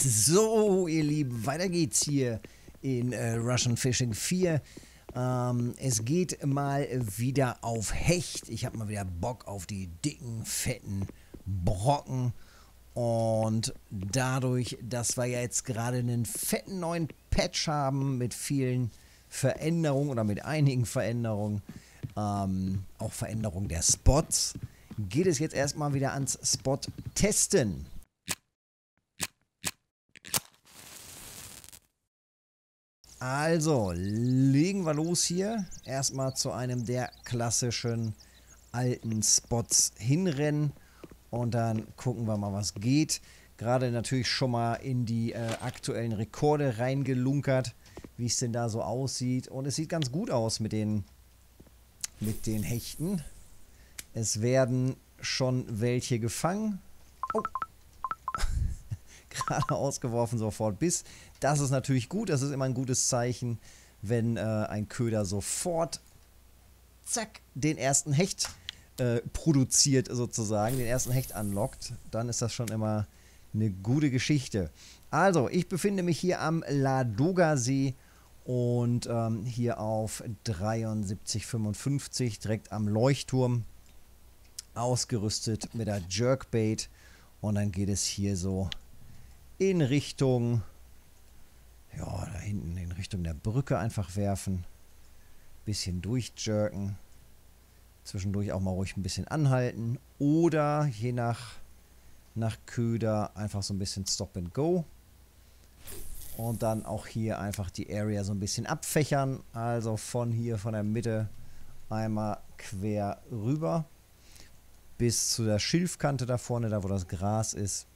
So, ihr Lieben, weiter geht's hier in äh, Russian Fishing 4. Ähm, es geht mal wieder auf Hecht. Ich habe mal wieder Bock auf die dicken, fetten Brocken. Und dadurch, dass wir ja jetzt gerade einen fetten neuen Patch haben mit vielen Veränderungen oder mit einigen Veränderungen, ähm, auch Veränderungen der Spots, geht es jetzt erstmal wieder ans Spot-Testen. Also, legen wir los hier. Erstmal zu einem der klassischen alten Spots hinrennen und dann gucken wir mal, was geht. Gerade natürlich schon mal in die äh, aktuellen Rekorde reingelunkert, wie es denn da so aussieht. Und es sieht ganz gut aus mit den, mit den Hechten. Es werden schon welche gefangen. Oh. Gerade ausgeworfen sofort bis. Das ist natürlich gut. Das ist immer ein gutes Zeichen, wenn äh, ein Köder sofort zack den ersten Hecht äh, produziert sozusagen, den ersten Hecht anlockt. Dann ist das schon immer eine gute Geschichte. Also, ich befinde mich hier am Ladoga-See und ähm, hier auf 7355 direkt am Leuchtturm ausgerüstet mit der Jerkbait und dann geht es hier so in Richtung ja, da hinten in Richtung der Brücke einfach werfen. Bisschen durchjerken. Zwischendurch auch mal ruhig ein bisschen anhalten. Oder je nach, nach Köder einfach so ein bisschen Stop and Go. Und dann auch hier einfach die Area so ein bisschen abfächern. Also von hier, von der Mitte einmal quer rüber. Bis zu der Schilfkante da vorne, da wo das Gras ist.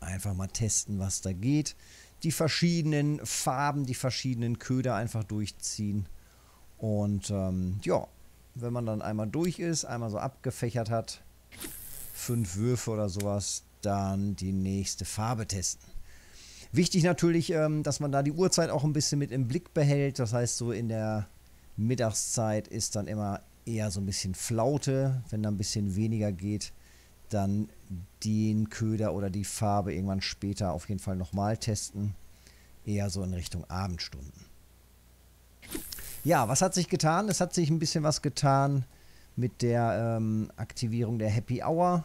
Einfach mal testen, was da geht die verschiedenen Farben, die verschiedenen Köder einfach durchziehen. Und ähm, ja, wenn man dann einmal durch ist, einmal so abgefächert hat, fünf Würfe oder sowas, dann die nächste Farbe testen. Wichtig natürlich, ähm, dass man da die Uhrzeit auch ein bisschen mit im Blick behält. Das heißt, so in der Mittagszeit ist dann immer eher so ein bisschen Flaute. Wenn da ein bisschen weniger geht, dann den Köder oder die Farbe irgendwann später auf jeden Fall nochmal testen. Eher so in Richtung Abendstunden. Ja, was hat sich getan? Es hat sich ein bisschen was getan mit der ähm, Aktivierung der Happy Hour.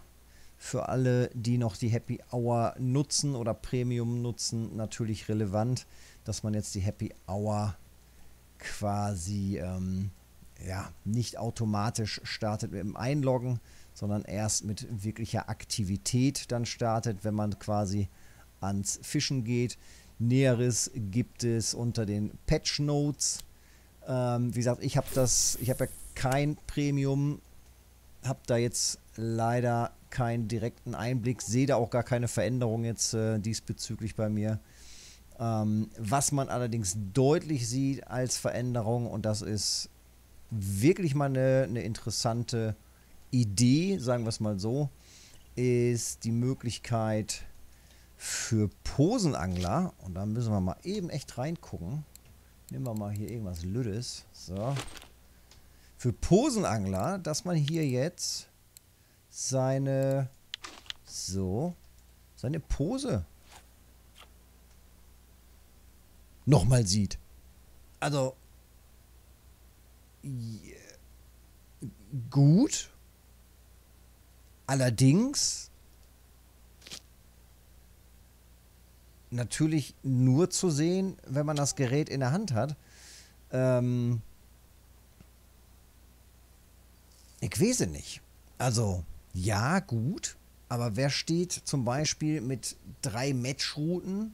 Für alle, die noch die Happy Hour nutzen oder Premium nutzen, natürlich relevant, dass man jetzt die Happy Hour quasi ähm, ja, nicht automatisch startet mit dem Einloggen, sondern erst mit wirklicher Aktivität dann startet, wenn man quasi ans Fischen geht. Näheres gibt es unter den Patch Notes. Ähm, wie gesagt, ich habe das, ich habe ja kein Premium, habe da jetzt leider keinen direkten Einblick, sehe da auch gar keine Veränderung jetzt äh, diesbezüglich bei mir. Ähm, was man allerdings deutlich sieht als Veränderung, und das ist wirklich mal eine, eine interessante Idee, sagen wir es mal so, ist die Möglichkeit für Posenangler, und da müssen wir mal eben echt reingucken. Nehmen wir mal hier irgendwas Lüdes. So. Für Posenangler, dass man hier jetzt seine so seine Pose nochmal sieht. Also gut. Allerdings natürlich nur zu sehen, wenn man das Gerät in der Hand hat. Ähm ich weiß nicht. Also, ja, gut. Aber wer steht zum Beispiel mit drei Matchrouten?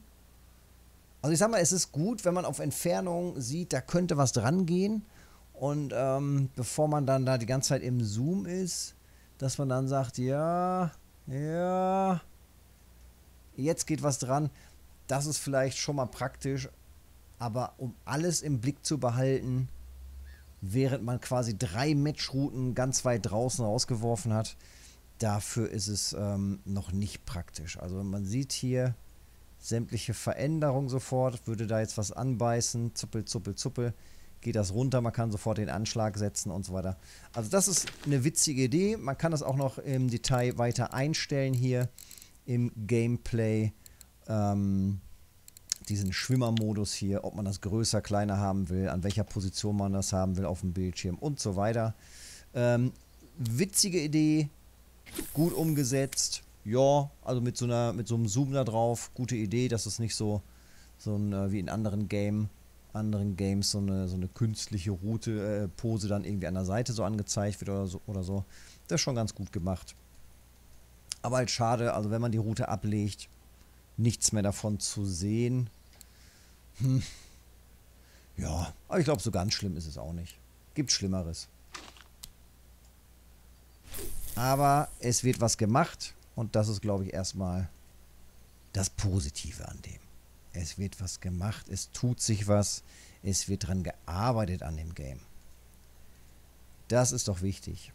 Also ich sag mal, es ist gut, wenn man auf Entfernung sieht, da könnte was dran gehen. Und ähm, bevor man dann da die ganze Zeit im Zoom ist, dass man dann sagt, ja, ja, jetzt geht was dran. Das ist vielleicht schon mal praktisch, aber um alles im Blick zu behalten, während man quasi drei Matchrouten ganz weit draußen rausgeworfen hat, dafür ist es ähm, noch nicht praktisch. Also man sieht hier sämtliche Veränderungen sofort, würde da jetzt was anbeißen, zuppel, zuppel, zuppel geht das runter, man kann sofort den Anschlag setzen und so weiter. Also das ist eine witzige Idee. Man kann das auch noch im Detail weiter einstellen hier im Gameplay. ähm, diesen Schwimmermodus hier, ob man das größer, kleiner haben will, an welcher Position man das haben will auf dem Bildschirm und so weiter. Ähm, witzige Idee, gut umgesetzt. Ja, also mit so einer, mit so einem Zoom da drauf, gute Idee, dass es nicht so, so ein, äh, wie in anderen Game, anderen Games so eine, so eine künstliche Route, äh, Pose dann irgendwie an der Seite so angezeigt wird oder so, oder so. Das ist schon ganz gut gemacht. Aber halt schade, also wenn man die Route ablegt, nichts mehr davon zu sehen. Hm. Ja, aber ich glaube, so ganz schlimm ist es auch nicht. Gibt Schlimmeres. Aber es wird was gemacht und das ist, glaube ich, erstmal das Positive an dem. Es wird was gemacht, es tut sich was, es wird dran gearbeitet an dem Game. Das ist doch wichtig.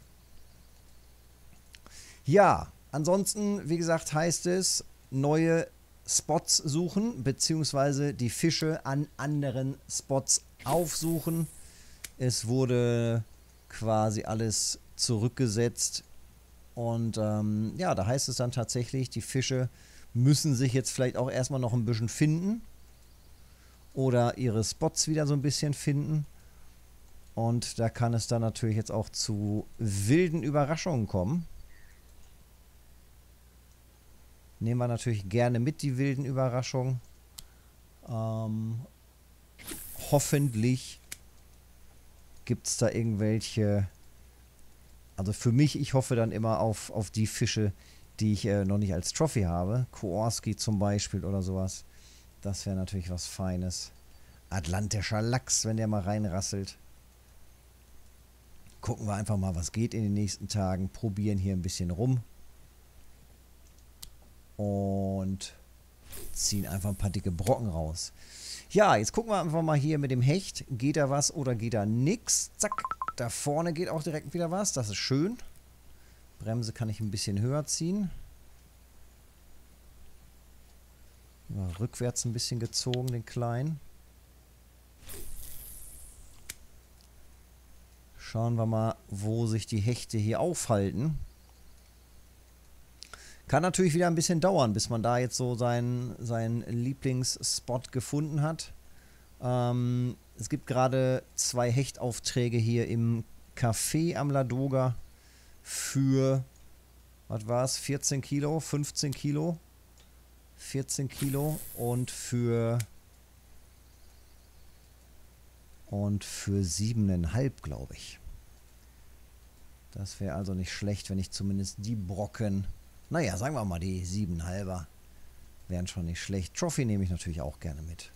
Ja, ansonsten, wie gesagt, heißt es, neue Spots suchen, beziehungsweise die Fische an anderen Spots aufsuchen. Es wurde quasi alles zurückgesetzt. Und ähm, ja, da heißt es dann tatsächlich, die Fische müssen sich jetzt vielleicht auch erstmal noch ein bisschen finden. Oder ihre Spots wieder so ein bisschen finden. Und da kann es dann natürlich jetzt auch zu wilden Überraschungen kommen. Nehmen wir natürlich gerne mit, die wilden Überraschungen. Ähm, hoffentlich gibt es da irgendwelche. Also für mich, ich hoffe dann immer auf, auf die Fische, die ich äh, noch nicht als Trophy habe. Koorski zum Beispiel oder sowas. Das wäre natürlich was Feines. Atlantischer Lachs, wenn der mal reinrasselt. Gucken wir einfach mal, was geht in den nächsten Tagen. Probieren hier ein bisschen rum und ziehen einfach ein paar dicke Brocken raus. Ja, jetzt gucken wir einfach mal hier mit dem Hecht. Geht da was oder geht da nichts? Zack, da vorne geht auch direkt wieder was. Das ist schön. Bremse kann ich ein bisschen höher ziehen. Ja, rückwärts ein bisschen gezogen, den kleinen. Schauen wir mal, wo sich die Hechte hier aufhalten. Kann natürlich wieder ein bisschen dauern, bis man da jetzt so seinen, seinen Lieblingsspot gefunden hat. Ähm, es gibt gerade zwei Hechtaufträge hier im Café am Ladoga für, was war es, 14 Kilo, 15 Kilo, 14 Kilo und für und für siebeneinhalb, glaube ich. Das wäre also nicht schlecht, wenn ich zumindest die Brocken naja, sagen wir mal, die 7,5er wären schon nicht schlecht. Trophy nehme ich natürlich auch gerne mit.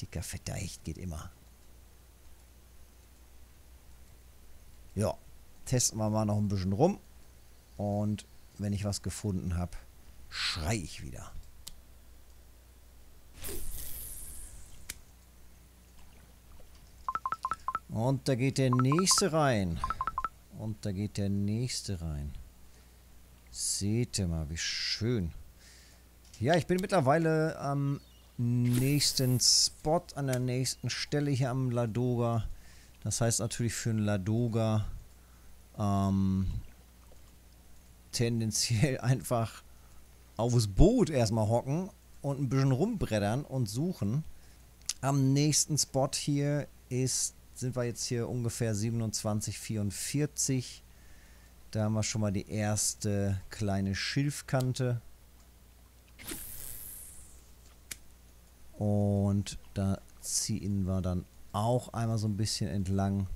Dicker, fetter Hecht geht immer. Ja, testen wir mal noch ein bisschen rum. Und wenn ich was gefunden habe, schrei ich wieder. Und da geht der nächste rein. Und da geht der nächste rein. Seht ihr mal, wie schön. Ja, ich bin mittlerweile am nächsten Spot, an der nächsten Stelle hier am Ladoga. Das heißt natürlich für einen Ladoga ähm, tendenziell einfach aufs Boot erstmal hocken und ein bisschen rumbreddern und suchen. Am nächsten Spot hier ist, sind wir jetzt hier ungefähr 27,44. Da haben wir schon mal die erste kleine Schilfkante. Und da ziehen wir dann auch einmal so ein bisschen entlang.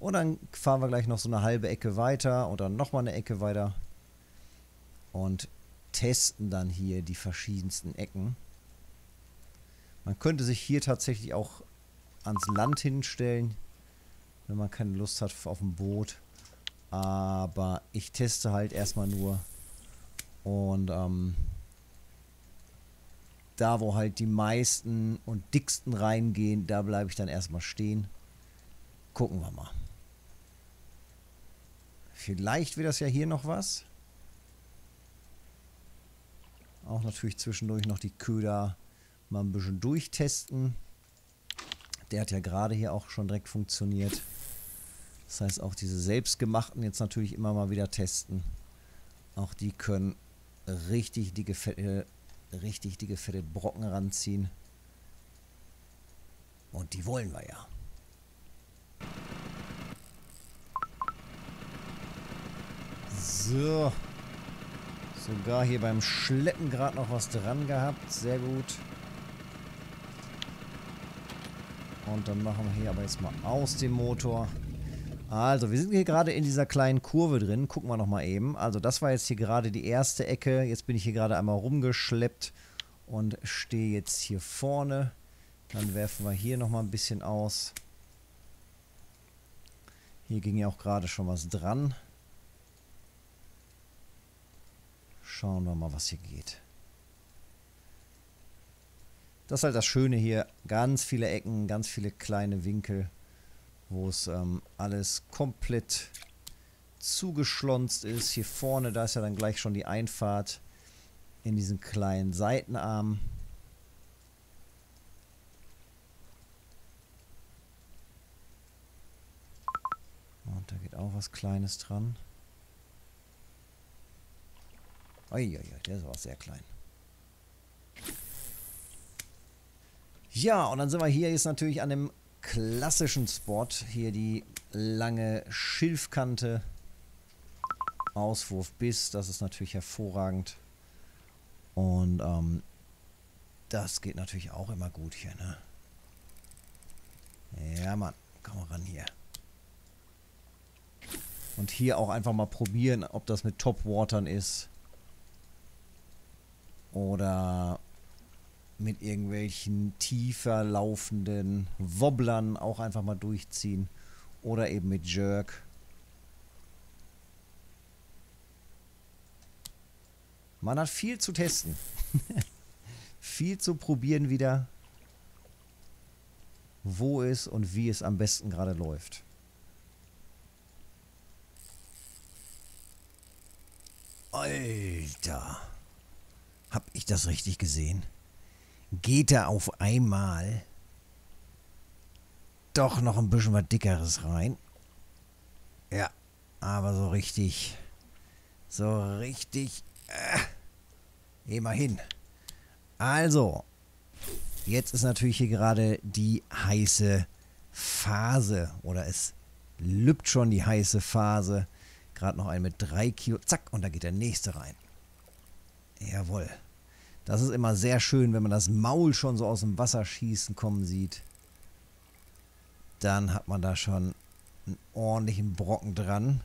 Und dann fahren wir gleich noch so eine halbe Ecke weiter oder nochmal eine Ecke weiter. Und testen dann hier die verschiedensten Ecken. Man könnte sich hier tatsächlich auch ans Land hinstellen, wenn man keine Lust hat auf ein Boot. Aber ich teste halt erstmal nur. Und ähm, da, wo halt die meisten und dicksten reingehen, da bleibe ich dann erstmal stehen. Gucken wir mal. Vielleicht wird das ja hier noch was. Auch natürlich zwischendurch noch die Köder mal ein bisschen durchtesten. Der hat ja gerade hier auch schon direkt funktioniert. Das heißt, auch diese selbstgemachten jetzt natürlich immer mal wieder testen. Auch die können richtig dicke, fette richtig dicke, fette Brocken ranziehen. Und die wollen wir ja. So. Sogar hier beim Schleppen gerade noch was dran gehabt. Sehr gut. Und dann machen wir hier aber jetzt mal aus dem Motor. Also, wir sind hier gerade in dieser kleinen Kurve drin. Gucken wir nochmal eben. Also, das war jetzt hier gerade die erste Ecke. Jetzt bin ich hier gerade einmal rumgeschleppt und stehe jetzt hier vorne. Dann werfen wir hier nochmal ein bisschen aus. Hier ging ja auch gerade schon was dran. Schauen wir mal, was hier geht. Das ist halt das Schöne hier. Ganz viele Ecken, ganz viele kleine Winkel, wo es ähm, alles komplett zugeschlonzt ist. Hier vorne, da ist ja dann gleich schon die Einfahrt in diesen kleinen Seitenarm. Und da geht auch was Kleines dran. Uiuiui, der ist aber sehr klein. Ja, und dann sind wir hier jetzt natürlich an dem klassischen Spot. Hier die lange Schilfkante. Auswurf bis, das ist natürlich hervorragend. Und ähm, das geht natürlich auch immer gut hier, ne? Ja, Mann. Komm mal ran hier. Und hier auch einfach mal probieren, ob das mit Topwatern ist. Oder mit irgendwelchen tiefer laufenden Wobblern auch einfach mal durchziehen. Oder eben mit Jerk. Man hat viel zu testen. viel zu probieren wieder, wo es und wie es am besten gerade läuft. Alter. Hab ich das richtig gesehen? Geht er auf einmal doch noch ein bisschen was Dickeres rein? Ja, aber so richtig, so richtig, äh, immerhin. Also, jetzt ist natürlich hier gerade die heiße Phase oder es lübt schon die heiße Phase. Gerade noch ein mit 3 Kilo. Zack, und da geht der nächste rein. Jawohl. Das ist immer sehr schön, wenn man das Maul schon so aus dem Wasser schießen kommen sieht. Dann hat man da schon einen ordentlichen Brocken dran.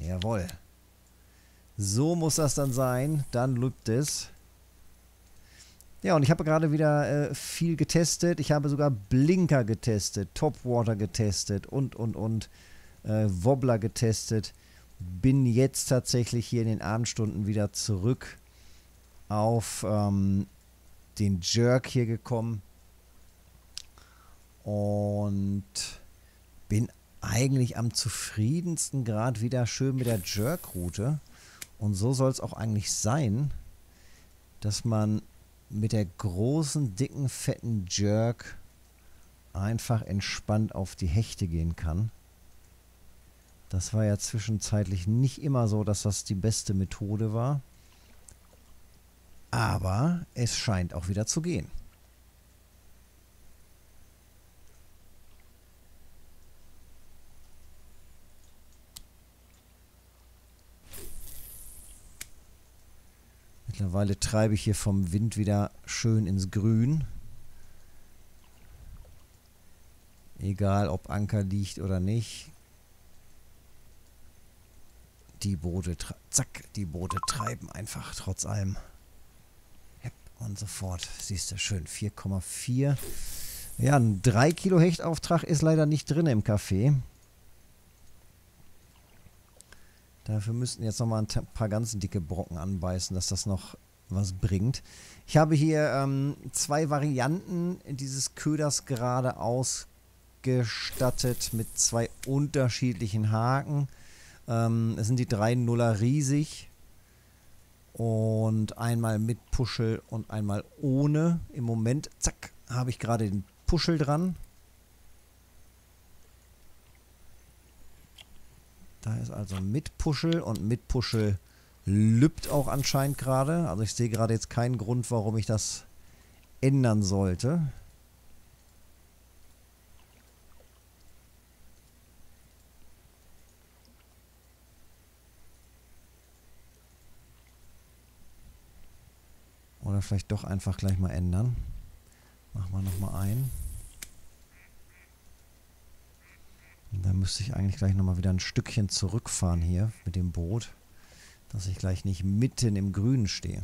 Jawohl. So muss das dann sein. Dann lübt es. Ja, und ich habe gerade wieder äh, viel getestet. Ich habe sogar Blinker getestet, Topwater getestet und, und, und. Äh, Wobbler getestet bin jetzt tatsächlich hier in den Abendstunden wieder zurück auf ähm, den Jerk hier gekommen und bin eigentlich am zufriedensten gerade wieder schön mit der Jerk-Route. Und so soll es auch eigentlich sein, dass man mit der großen, dicken, fetten Jerk einfach entspannt auf die Hechte gehen kann. Das war ja zwischenzeitlich nicht immer so, dass das die beste Methode war. Aber es scheint auch wieder zu gehen. Mittlerweile treibe ich hier vom Wind wieder schön ins Grün. Egal ob Anker liegt oder nicht die Boote, zack, die Boote treiben einfach trotz allem. Und sofort, siehst du, schön, 4,4. Ja, ein 3 Kilo Hechtauftrag ist leider nicht drin im Café. Dafür müssten jetzt nochmal ein paar ganz dicke Brocken anbeißen, dass das noch was bringt. Ich habe hier ähm, zwei Varianten dieses Köders gerade ausgestattet mit zwei unterschiedlichen Haken. Ähm, es sind die drei Nuller riesig. Und einmal mit Puschel und einmal ohne. Im Moment, zack, habe ich gerade den Puschel dran. Da ist also mit Puschel und mit Puschel lübt auch anscheinend gerade. Also ich sehe gerade jetzt keinen Grund, warum ich das ändern sollte. Oder vielleicht doch einfach gleich mal ändern. Machen wir nochmal ein. Und dann müsste ich eigentlich gleich nochmal wieder ein Stückchen zurückfahren hier mit dem Boot, dass ich gleich nicht mitten im Grünen stehe.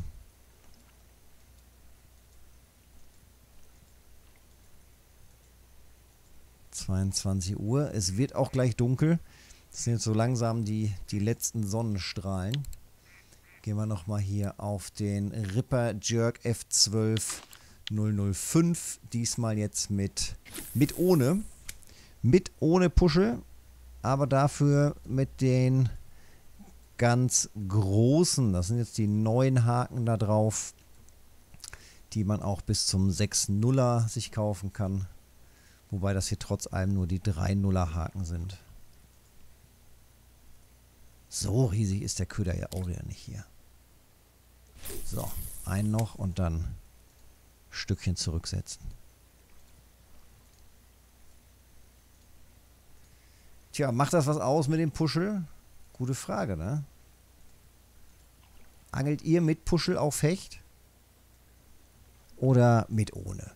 ...22 Uhr. Es wird auch gleich dunkel. Das sind jetzt so langsam die, die letzten Sonnenstrahlen. Gehen wir nochmal hier auf den Ripper Jerk F12 005. Diesmal jetzt mit, mit ohne. Mit ohne Puschel, aber dafür mit den ganz großen. Das sind jetzt die neuen Haken da drauf, die man auch bis zum 6.0er sich kaufen kann. Wobei das hier trotz allem nur die 3.0er Haken sind. So riesig ist der Köder ja auch wieder nicht hier. So, einen noch und dann ein Stückchen zurücksetzen. Tja, macht das was aus mit dem Puschel? Gute Frage, ne? Angelt ihr mit Puschel auf Hecht? Oder mit ohne?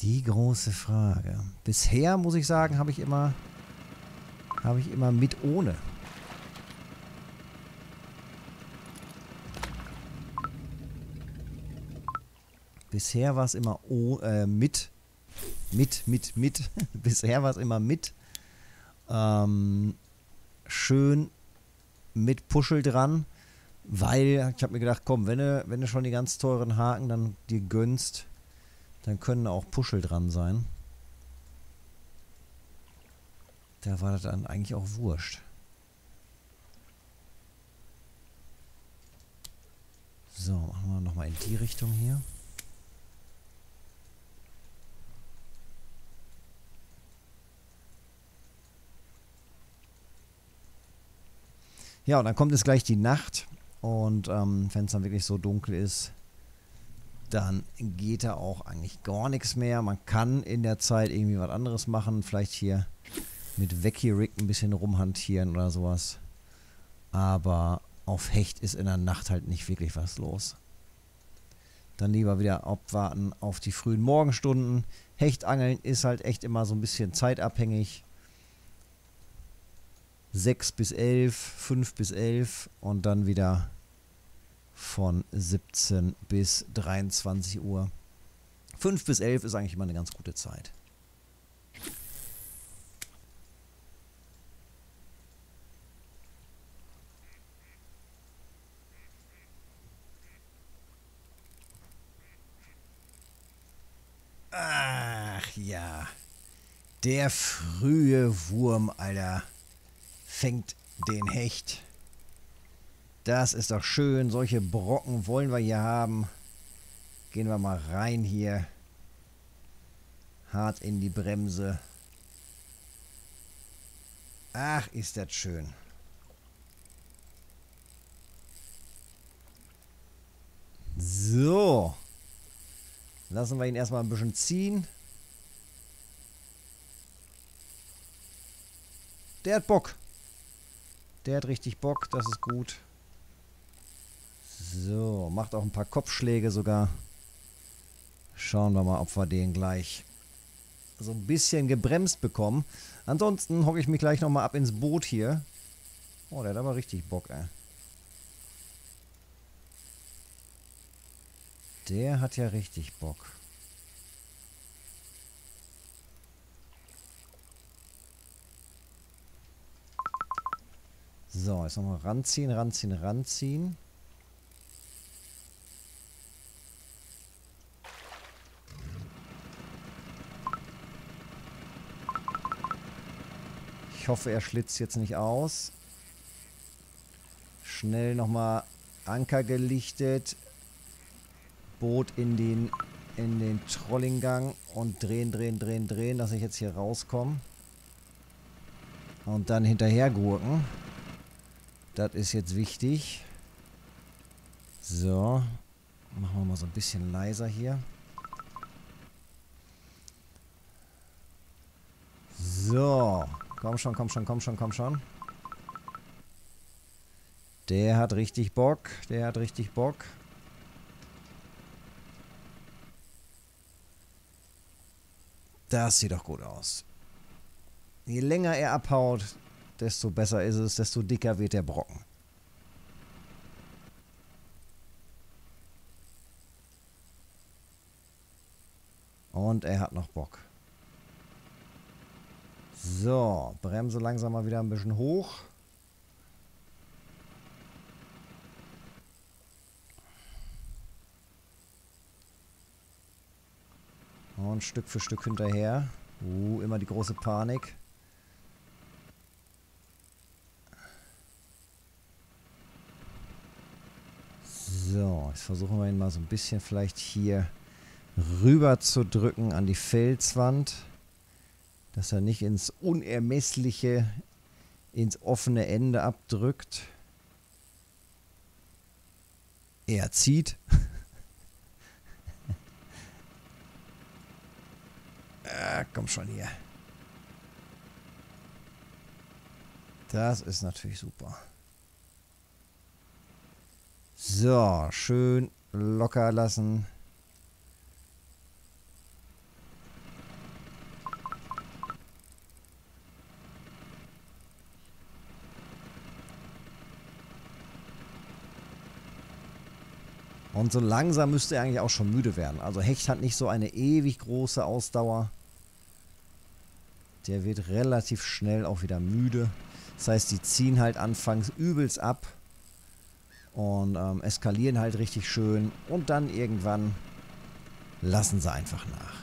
Die große Frage. Bisher muss ich sagen, habe ich immer habe ich immer mit ohne. Bisher war es immer o, äh, mit mit, mit, mit. Bisher war es immer mit. Ähm, schön mit Puschel dran, weil ich habe mir gedacht, komm, wenn du, wenn du schon die ganz teuren Haken dann dir gönnst, dann können auch Puschel dran sein. Da war das dann eigentlich auch wurscht. So, machen wir nochmal in die Richtung hier. Ja, und dann kommt jetzt gleich die Nacht. Und ähm, wenn es dann wirklich so dunkel ist, dann geht da auch eigentlich gar nichts mehr. Man kann in der Zeit irgendwie was anderes machen. Vielleicht hier mit Vecchi-Rig ein bisschen rumhantieren oder sowas. Aber auf Hecht ist in der Nacht halt nicht wirklich was los. Dann lieber wieder abwarten auf die frühen Morgenstunden. Hechtangeln ist halt echt immer so ein bisschen zeitabhängig. 6 bis 11, 5 bis 11 und dann wieder von 17 bis 23 Uhr. 5 bis 11 ist eigentlich immer eine ganz gute Zeit. Ach ja, der frühe Wurm, Alter fängt den Hecht. Das ist doch schön. Solche Brocken wollen wir hier haben. Gehen wir mal rein hier. Hart in die Bremse. Ach, ist das schön. So. Lassen wir ihn erstmal ein bisschen ziehen. Der hat Bock. Der hat richtig Bock, das ist gut. So, macht auch ein paar Kopfschläge sogar. Schauen wir mal, ob wir den gleich so ein bisschen gebremst bekommen. Ansonsten hocke ich mich gleich nochmal ab ins Boot hier. Oh, der hat aber richtig Bock, ey. Der hat ja richtig Bock. So, jetzt nochmal ranziehen, ranziehen, ranziehen. Ich hoffe, er schlitzt jetzt nicht aus. Schnell nochmal Anker gelichtet. Boot in den, in den Trollinggang und drehen, drehen, drehen, drehen, dass ich jetzt hier rauskomme. Und dann hinterher gurken. Das ist jetzt wichtig. So. Machen wir mal so ein bisschen leiser hier. So. Komm schon, komm schon, komm schon, komm schon. Der hat richtig Bock. Der hat richtig Bock. Das sieht doch gut aus. Je länger er abhaut, desto besser ist es, desto dicker wird der Brocken. Und er hat noch Bock. So, Bremse langsam mal wieder ein bisschen hoch. Und Stück für Stück hinterher. Uh, immer die große Panik. So, jetzt versuchen wir ihn mal so ein bisschen vielleicht hier rüber zu drücken an die Felswand, dass er nicht ins Unermessliche, ins offene Ende abdrückt. Er zieht. ah, komm schon hier. Das ist natürlich super. So, schön locker lassen. Und so langsam müsste er eigentlich auch schon müde werden. Also Hecht hat nicht so eine ewig große Ausdauer. Der wird relativ schnell auch wieder müde. Das heißt, die ziehen halt anfangs übelst ab und ähm, eskalieren halt richtig schön und dann irgendwann lassen sie einfach nach.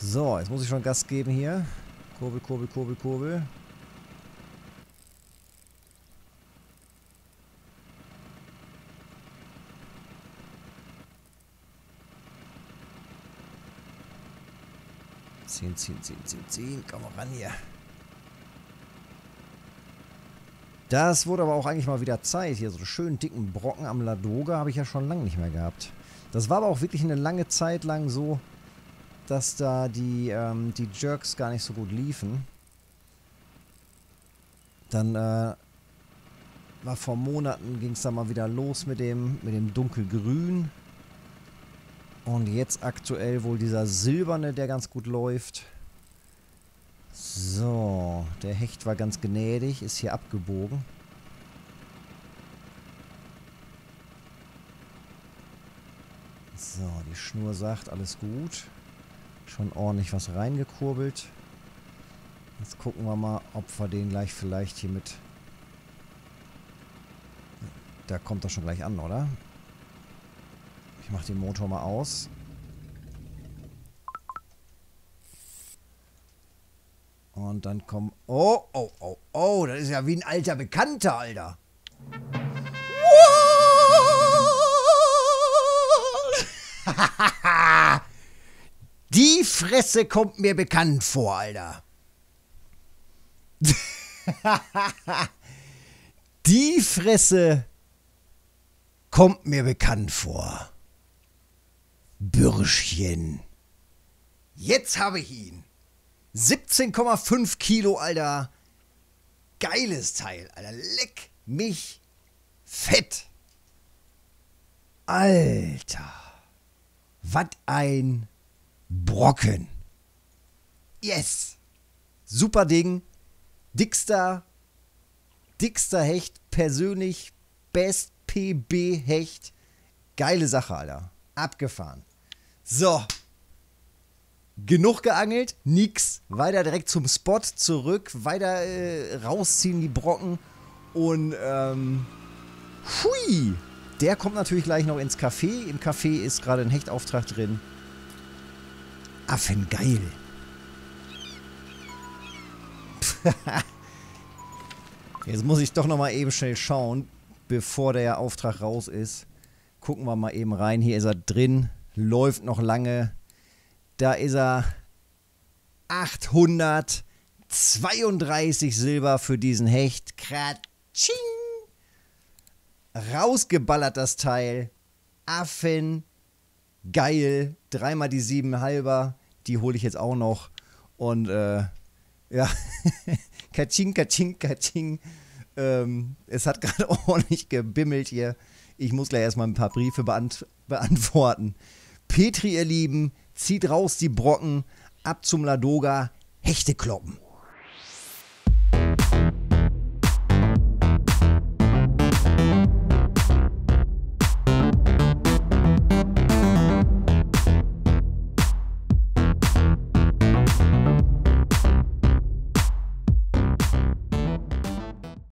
So, jetzt muss ich schon Gas geben hier. Kurbel, Kurbel, Kurbel, Kurbel. Ziehen, ziehen, ziehen, ziehen, ziehen. Komm mal ran hier. Das wurde aber auch eigentlich mal wieder Zeit. Hier so einen schönen dicken Brocken am Ladoga habe ich ja schon lange nicht mehr gehabt. Das war aber auch wirklich eine lange Zeit lang so, dass da die, ähm, die Jerks gar nicht so gut liefen. Dann äh, war vor Monaten ging es da mal wieder los mit dem, mit dem dunkelgrün. Und jetzt aktuell wohl dieser silberne, der ganz gut läuft. So, der Hecht war ganz gnädig, ist hier abgebogen. So, die Schnur sagt, alles gut. Schon ordentlich was reingekurbelt. Jetzt gucken wir mal, ob wir den gleich vielleicht hier mit... Da kommt er schon gleich an, oder? Ich mache den Motor mal aus. Und dann kommen... Oh, oh, oh, oh, das ist ja wie ein alter Bekannter, Alter. Die Fresse kommt mir bekannt vor, Alter. Die Fresse kommt mir bekannt vor. Bürschchen. Jetzt habe ich ihn. 17,5 Kilo, Alter. Geiles Teil, Alter. Leck mich fett. Alter. Was ein Brocken. Yes. Super Ding. Dickster, dickster Hecht. Persönlich Best PB Hecht. Geile Sache, Alter. Abgefahren. So. Genug geangelt, nix. Weiter direkt zum Spot zurück. Weiter äh, rausziehen die Brocken. Und, ähm. Hui! Der kommt natürlich gleich noch ins Café. Im Café ist gerade ein Hechtauftrag drin. Affengeil. Jetzt muss ich doch noch mal eben schnell schauen, bevor der Auftrag raus ist. Gucken wir mal eben rein. Hier ist er drin. Läuft noch lange. Da ist er. 832 Silber für diesen Hecht. Kratsching. Rausgeballert das Teil. Affen. Geil. Dreimal die sieben halber. Die hole ich jetzt auch noch. Und äh, ja, katsching, katsching, katsching. Ähm, es hat gerade ordentlich gebimmelt hier. Ich muss gleich erstmal ein paar Briefe beant beantworten. Petri, ihr Lieben, zieht raus die Brocken, ab zum Ladoga, Hechte kloppen.